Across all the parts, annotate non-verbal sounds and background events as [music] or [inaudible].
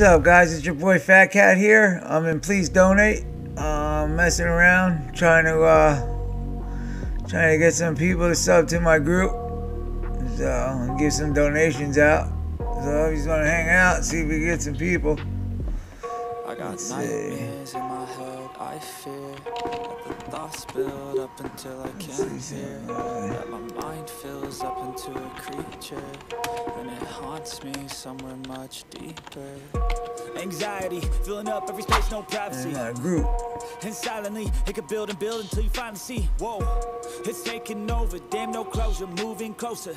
What's up, guys? It's your boy Fat Kat here. I'm in Please Donate. Uh, messing around, trying to uh, trying to get some people to sub to my group. So give some donations out. So if he's gonna hang out, see if we get some people. I got Let's see. nightmares in my head, I fear thoughts build up until I can't hear That my mind fills up into a creature And it haunts me somewhere much deeper Anxiety, filling up every space, no privacy. Group. And silently, it could build and build until you finally see. Whoa, it's taking over, damn, no closure, moving closer.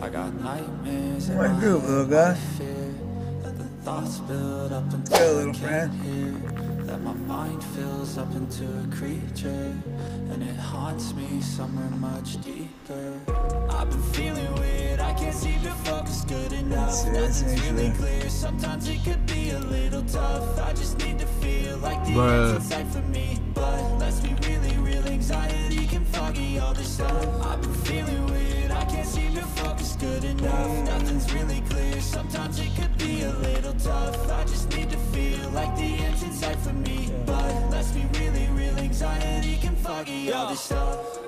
I got nightmares in My my group, head, little guy. I fear That the thoughts build up until Go, I little can't friend. hear That my mind fills up into a creature And it haunts me somewhere much deeper I've been feeling weird, I can't seem to focus good enough. See, that's Nothing's really clear, sometimes it could be a little tough. I just need to feel like the Bruh. end's sight for me. But let's be really real, anxiety can foggy all this stuff. Sometimes it could be a little tough. I just need to feel like the end's in sight for me. But let's be really real, anxiety can foggy all this stuff.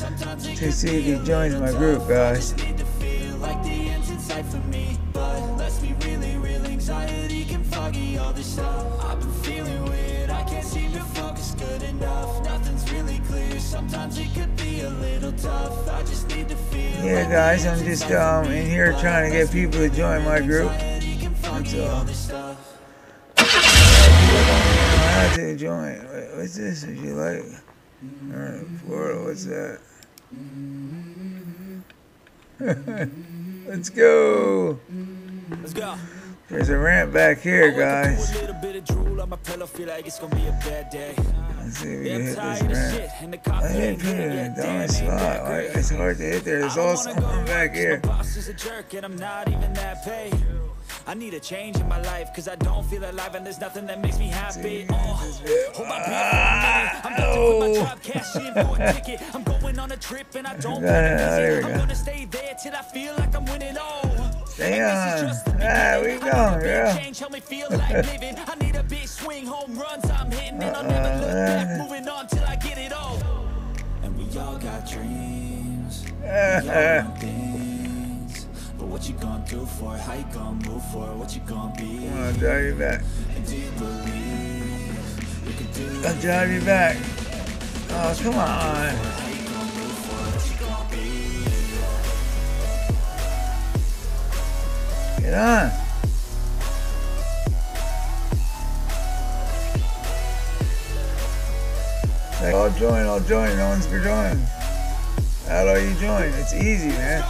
really clear. Sometimes it to see if he joins my group, guys. I just need to feel like the end's in sight for me. But let's be really real, anxiety can foggy all this stuff. I've been feeling weird, I can't seem to focus good enough. Nothing's really clear, sometimes it could be a little tough. I just need to feel Yeah, guys, I'm just um in here trying to get people to join my group. Foggy all. all this stuff. I had to join. What's this? Would you like? Alright, portal. What's that? [laughs] Let's go. Let's go. There's a ramp back here, I wake up to guys. A little bit of drool on my pillow, feel like it's gonna be a bad day. Let's see if we can hit this ramp. shit, and the cops I hit ain't it in a dumb spot. great? It's hard to hit there. There's also one back here. My boss is a jerk and I'm not even that paid. I need a change in my life cause I don't feel alive and there's nothing that makes me happy. Oh, hold my for. I'm about to quit my job, cash in for a ticket. I'm going on a trip and I don't there. I'm gonna stay there till I feel like I'm winning all. Stay And this is just the Ah, we I need a girl. Change, help me feel like [laughs] living. I need a big swing, home runs I'm hitting, and I'll never look back. Moving on till I get it all. And we all got dreams. We all [laughs] want what you gonna do for it? How you gonna move for it? What you gonna be? I'll drive you back. And do you believe you can do it? I'll drive you back. Oh, come on. How you gonna move for it? What you gonna be? Get on. I'll join, I'll join. No one's gonna join. How do you join? It's easy, man.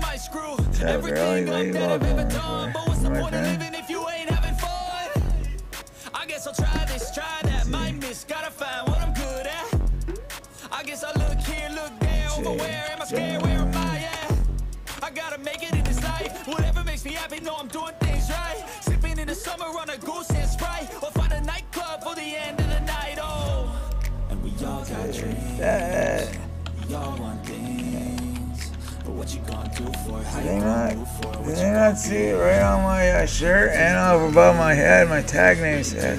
Might screw up, everything girl? What up you that ever on done. for? But what's the point of living if you ain't having fun? guess I'll try this, try that, might miss, gotta find what I'm good at. I guess I look here, look there, over where am I scared, where am I at? I gotta make it in this life, whatever makes me happy, know I'm doing things right. Sipping in the summer on a goose and Sprite, got dreams, That. we all want things. But what you gonna do for it, how Did you they gonna not? for it, what Did you not see it right on my uh, shirt and up above my head? My tag name said.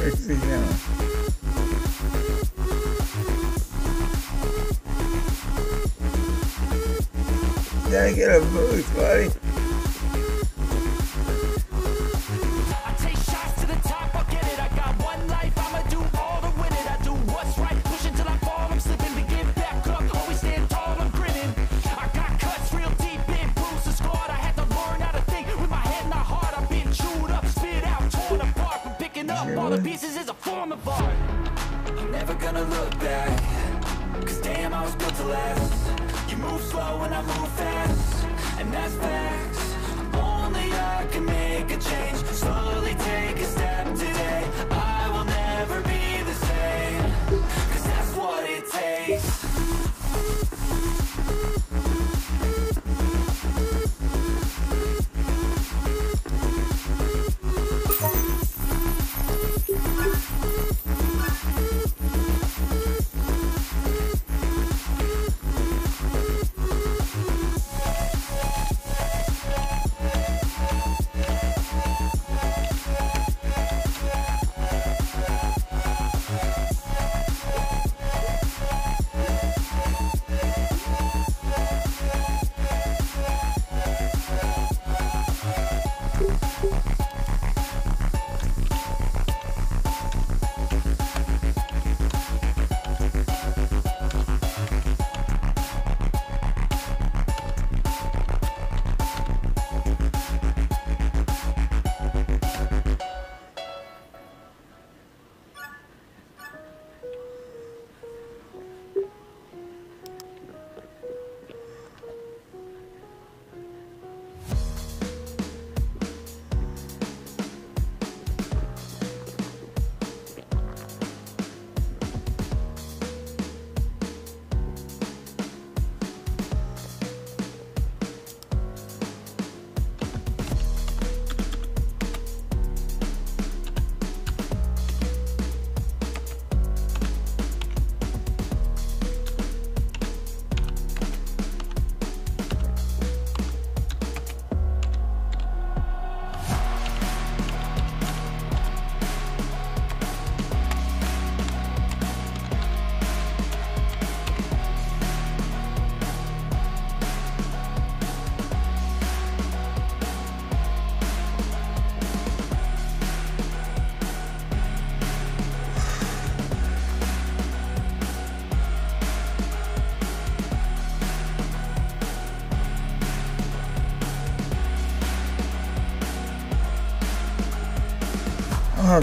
takes Where's? Gotta get a boost, buddy. Last You move slow and I move fast. And that's facts. Only I can make a change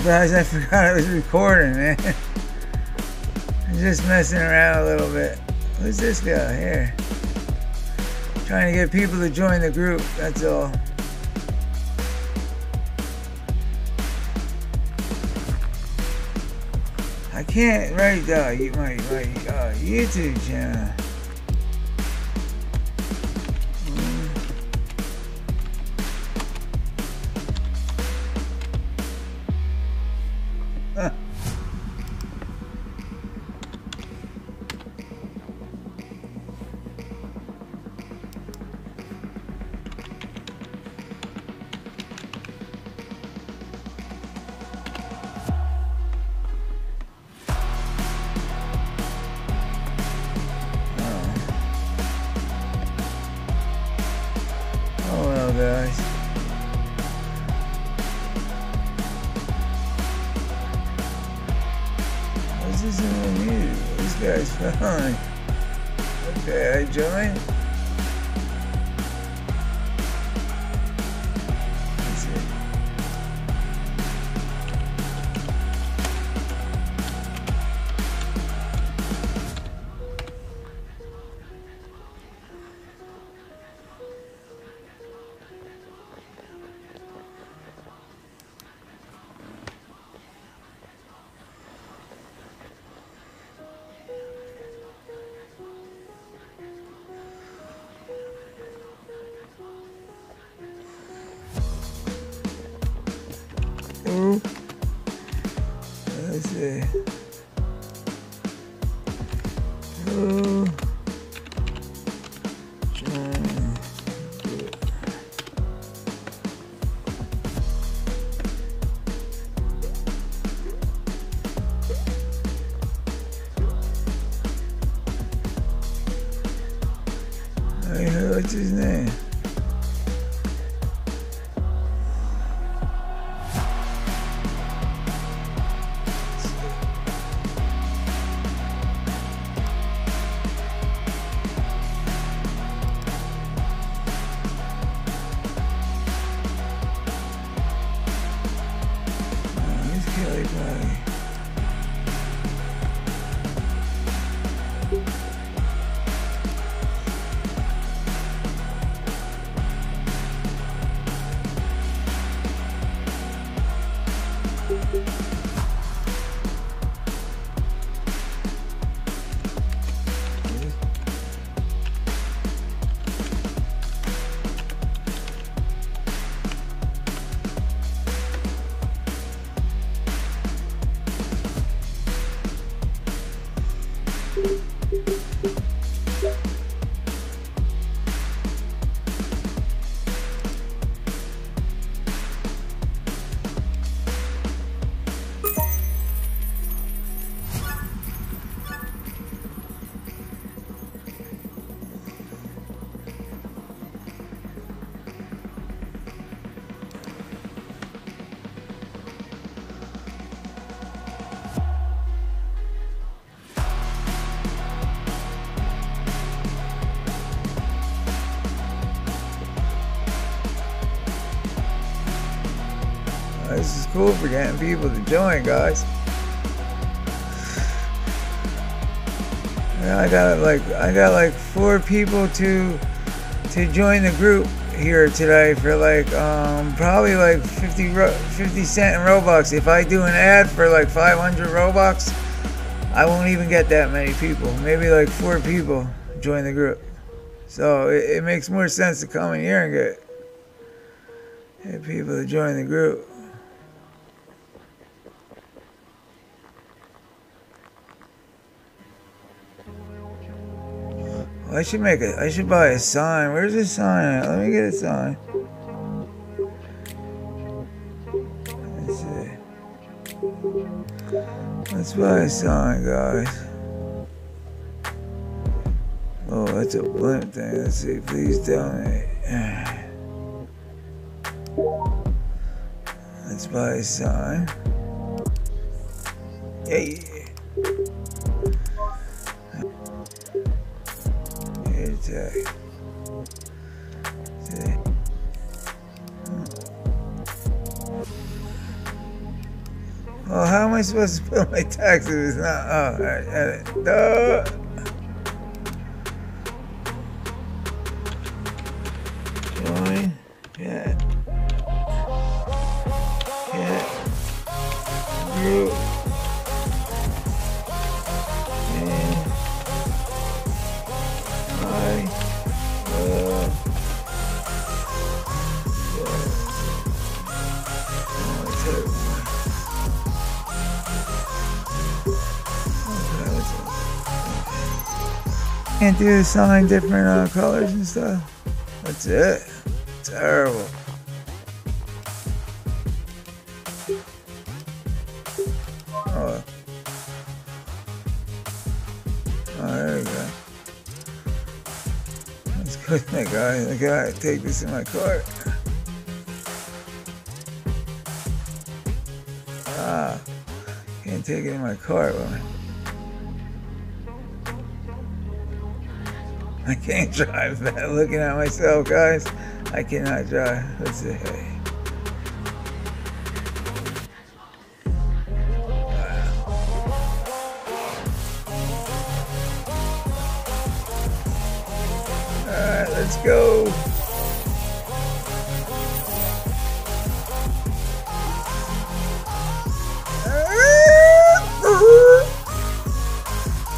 Guys, I [laughs] forgot I was recording, man. I'm just messing around a little bit. Who's this guy here? Trying to get people to join the group, that's all. I can't write uh, my, my uh, YouTube channel. What's his cool for getting people to join, guys. Yeah, I got like I got like four people to to join the group here today for like um probably like 50 50 cent in Robux. If I do an ad for like 500 Robux, I won't even get that many people. Maybe like four people join the group. So it, it makes more sense to come in here and get get people to join the group. I should make it. I should buy a sign. Where's the sign at? Let me get a sign. Let's see. Let's buy a sign, guys. Oh, that's a blimp thing. Let's see. Please donate. Let's buy a sign. Hey. To see. Well, how am I supposed to pay my taxes? It's not. Oh, all right, edit. Duh. Can't do the sign different uh, colors and stuff. That's it. Terrible. Oh. Oh, there we go. That's good, my guy. I gotta take this in my cart. Ah, can't take it in my cart. Will I? Can't drive that. Looking at myself, guys, I cannot drive. Let's see. Alright, let's go.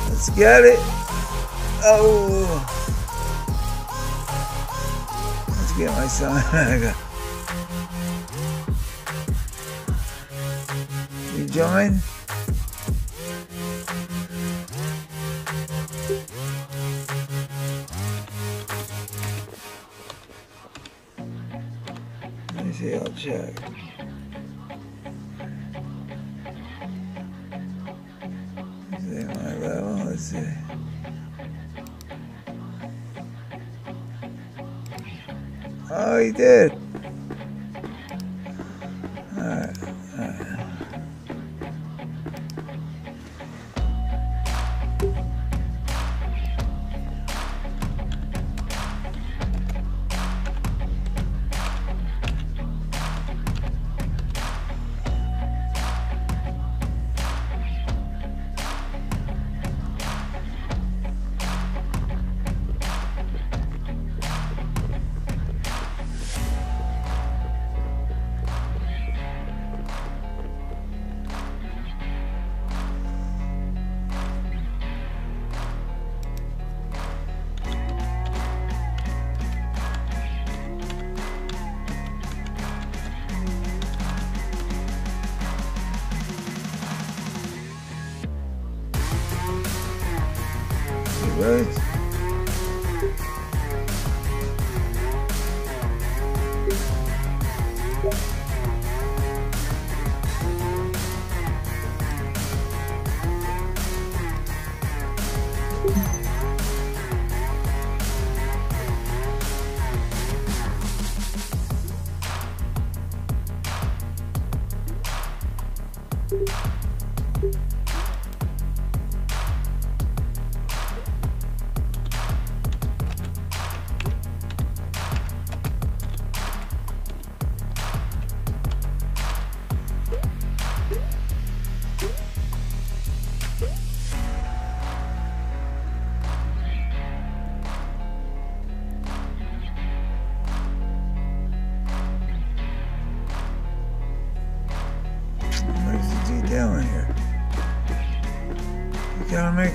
Let's get it. Oh. Get my [laughs] you join? Let me see, I'll check. Oh,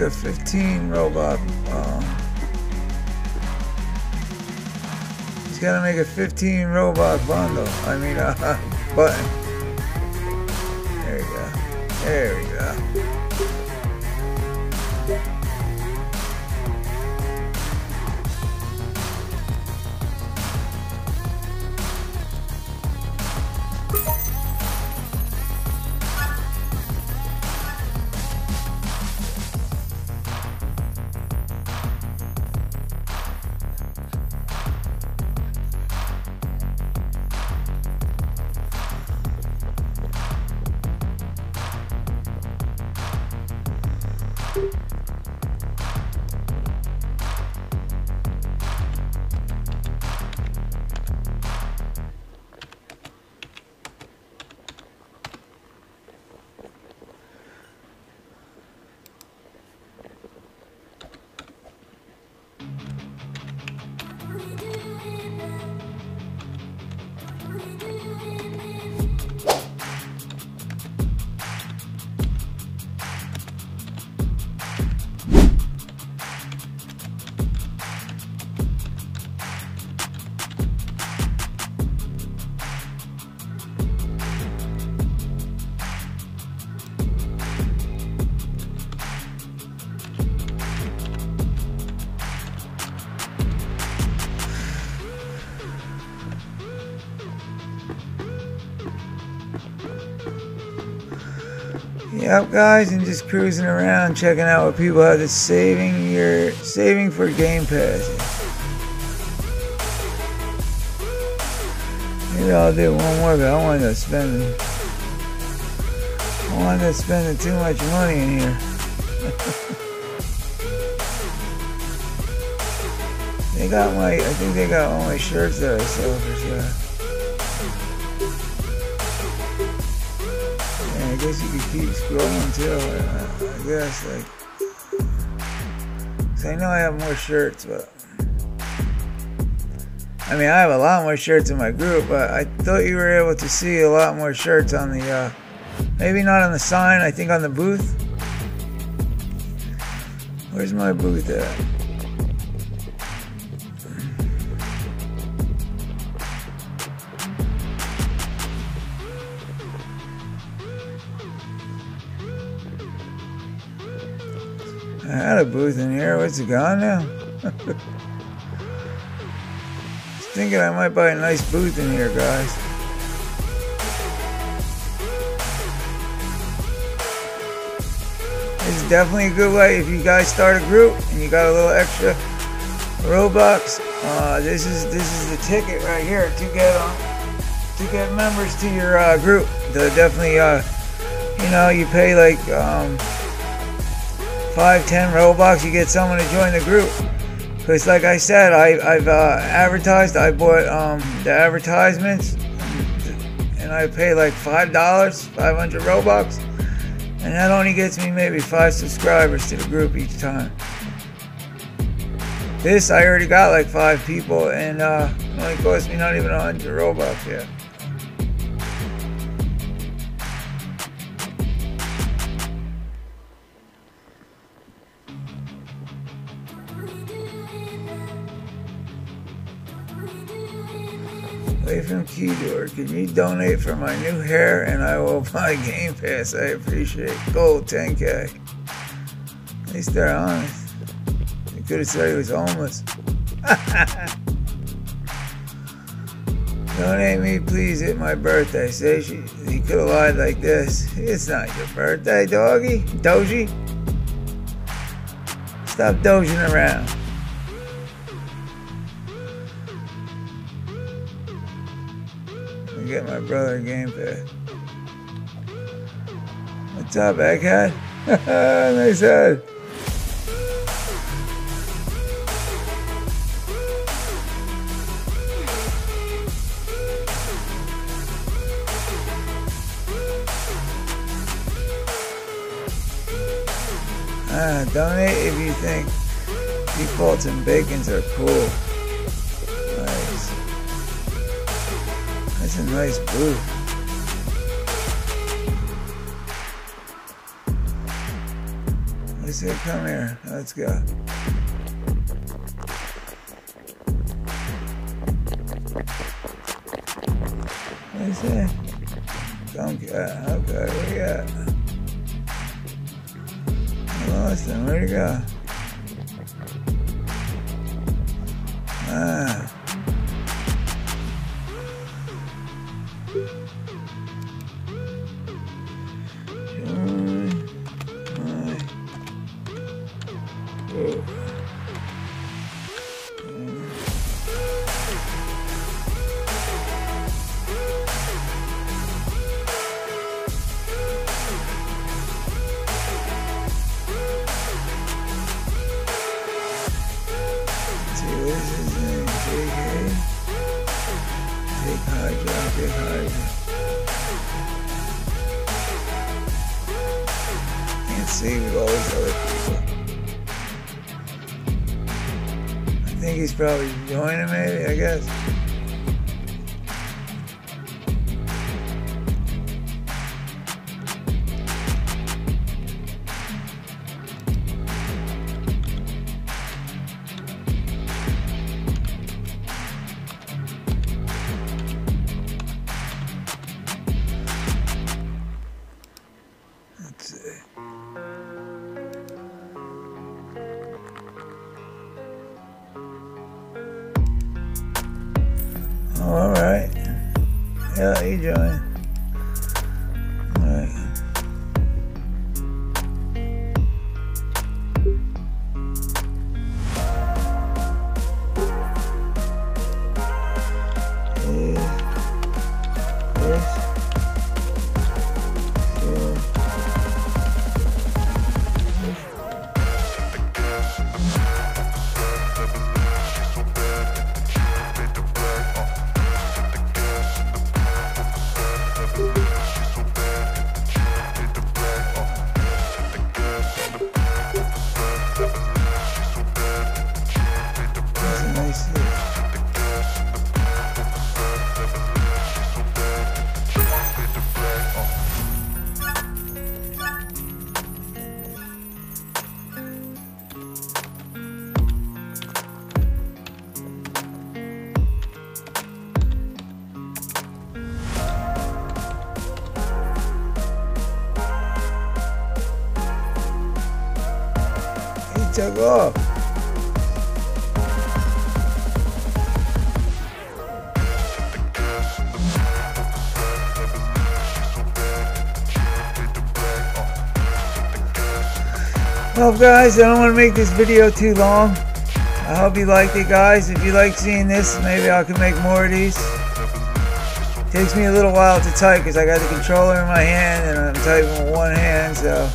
A 15 Robux. Um, he's gotta make a 15 Robux bundle. I mean, [laughs] uh, button. There we go. There we go. Yep, guys, and just cruising around, checking out what people have to saving your saving for Game Pass. Maybe I'll do one more, but I don't want to spend. I don't want to spend too much money in here. [laughs] they got my, I think they got all my shirts that I sell for sale. Guess you could keep scrolling too. I, I guess like, cause I know I have more shirts, but I mean I have a lot more shirts in my group. But I thought you were able to see a lot more shirts on the, uh, maybe not on the sign. I think on the booth. Where's my booth at? I had a booth in here. What's it gone now? [laughs] Thinking I might buy a nice booth in here, guys. It's definitely a good way if you guys start a group and you got a little extra Robux. Uh, this is this is the ticket right here to get on to get members to your uh, group. they definitely, uh, you know, you pay like. Um, five, ten Robux, you get someone to join the group. Because like I said, I, have uh, advertised, I bought um, the advertisements, and I pay like $5, 500 Robux. And that only gets me maybe five subscribers to the group each time. This, I already got like five people, and uh, it only cost me not even 100 Robux yet. From Keydor, can you donate for my new hair and I will buy Game Pass? I appreciate Gold 10K. At least they're honest. They could have said he was homeless. [laughs] Donate me, please, at my birthday. Say she, he could have lied like this. It's not your birthday, doggy. Doji. Stop dozing around. Get my brother a game pass. What's up, Egghead? nice head. Ah, donate if you think defaults and bacons are cool. That's a nice blue. Let's say, come here. Let's go. Let's say, come get. Uh, okay, what do you got? I lost him. Where'd he go? Probably joining maybe, I guess. Off. Well guys, I don't want to make this video too long. I hope you liked it guys. If you like seeing this, maybe I can make more of these. Takes me a little while to type because I got the controller in my hand and I'm typing with one hand, so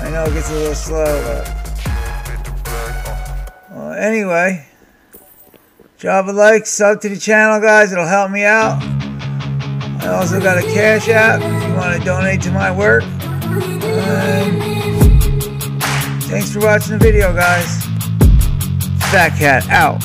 I know it gets a little slow, but anyway, drop a like, sub to the channel, guys. It'll help me out. I also got a cash app if you want to donate to my work. And thanks for watching the video, guys. Fat Kat out.